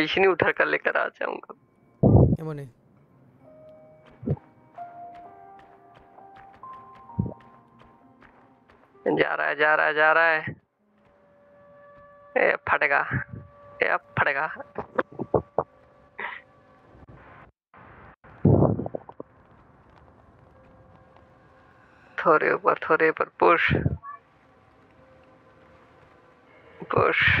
बेचनी उठा कर लेकर आ जाऊँगा। मने। जा रहा है जा रहा है जा रहा है। ए फटेगा। ए फटेगा। थोड़े ऊपर थोड़े ऊपर। Push. Push.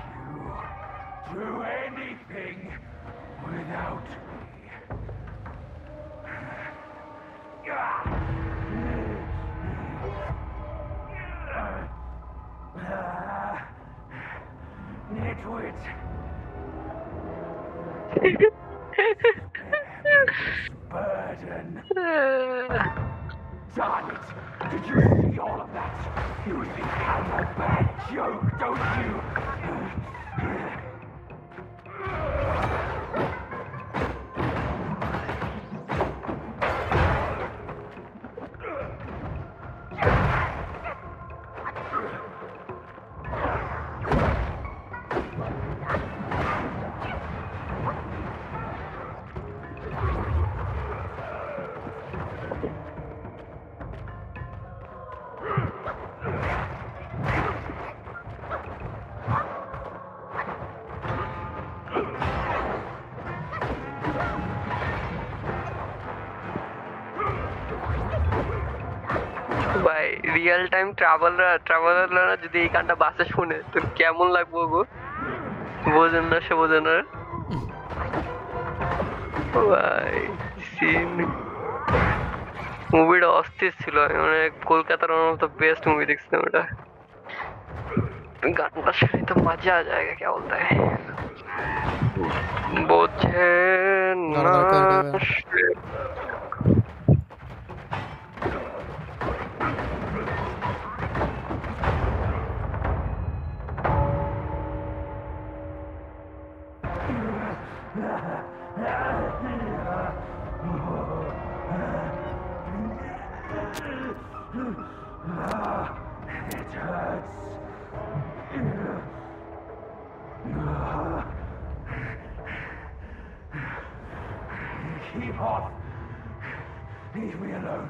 do anything without me? Uh, uh, Nitwit. Burden. Darn it! Did you see all of that? You think I'm a bad joke, don't you? Real time traveller ট্রাভেলাররা যদি এই গানটা বাসে শুনে তো কেমন লাগবে গো? বোঝেন না সে বোঝেন না। ভাই সিন। মুভিটা অস্থির ছিল মানে কলকাতার one of the best movie দেখছিলাম ওটা গানটা শুনে তো মজা আ যায় কে বলতে? বোঝে না It hurts. Keep off. Leave me alone.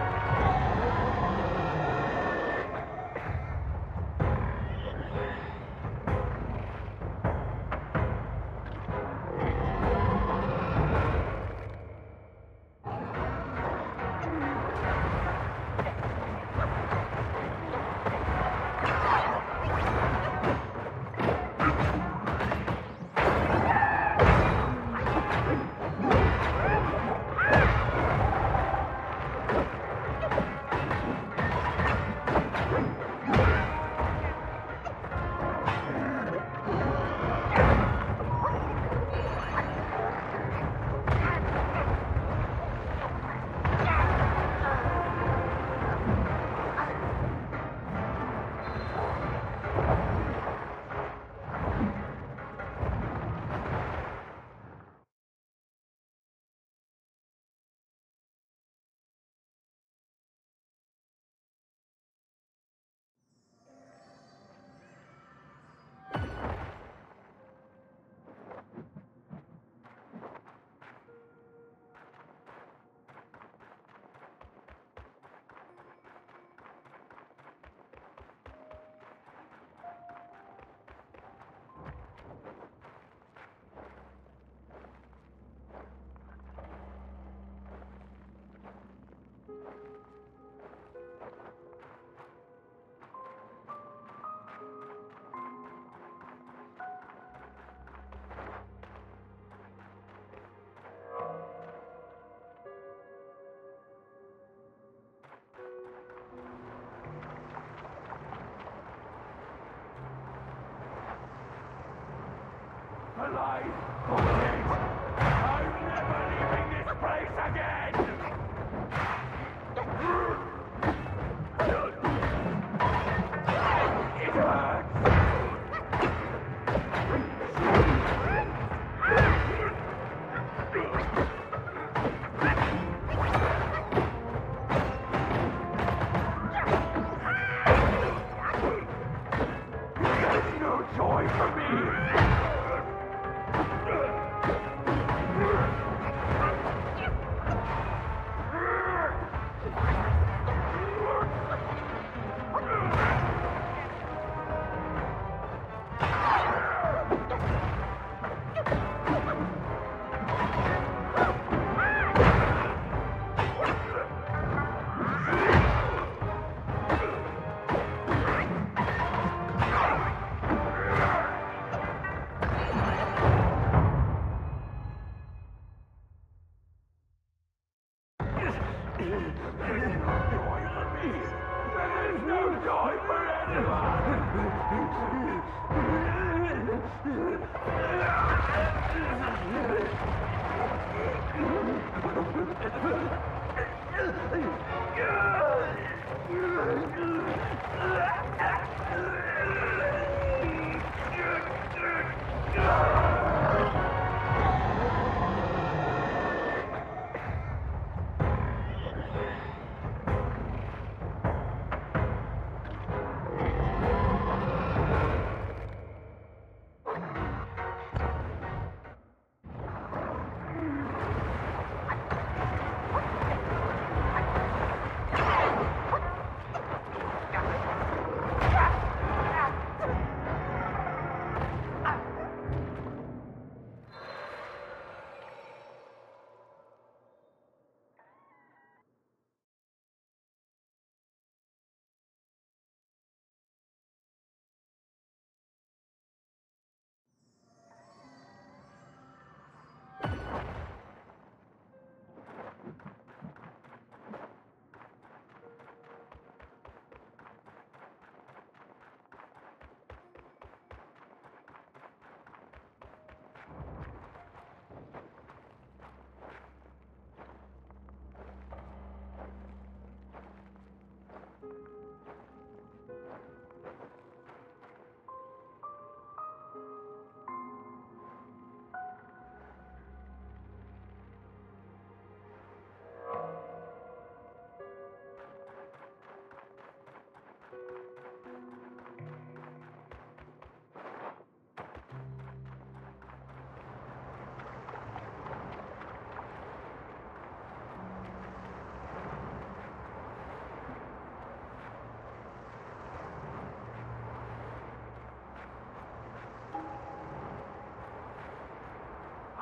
I'm never leaving this place again! It hurts! no joy for me!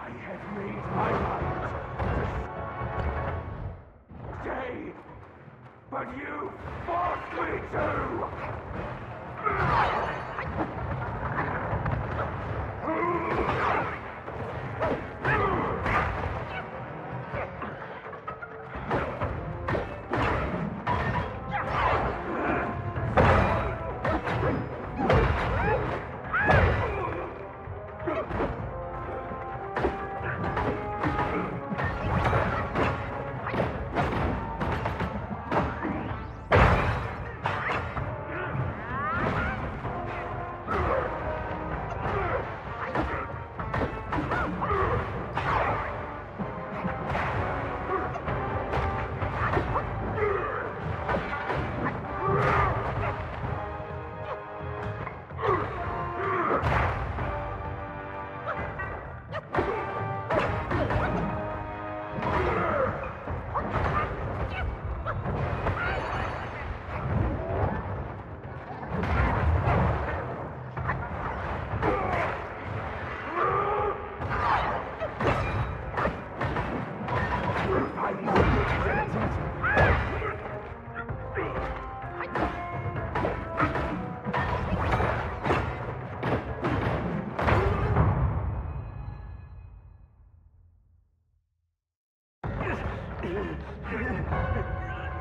I have made my mind. Stay! But you forced me to!